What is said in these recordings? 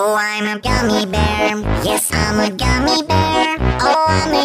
Oh, I'm a gummy bear. Yes, I'm a gummy bear. Oh, I'm a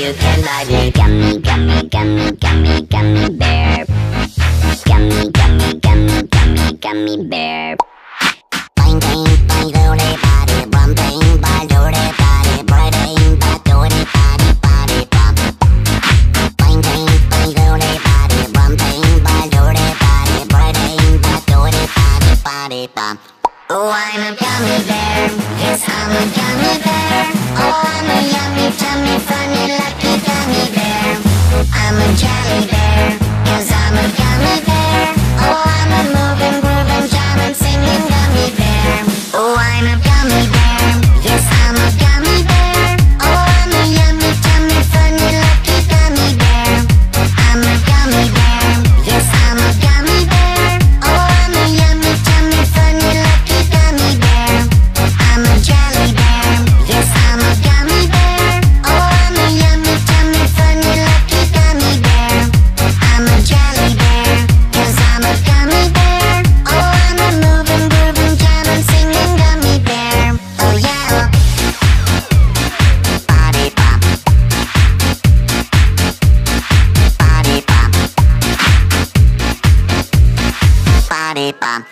you can like me, Gummy, gummy, gummy, gummy, gummy bear. Gummy, gummy, gummy, gummy, gummy bear. Binding, binding, body, body, bumping, body, body, braiding, body, body. Oh, I'm a gummy bear. Yes, I'm a gummy bear. Oh, I'm Nepal.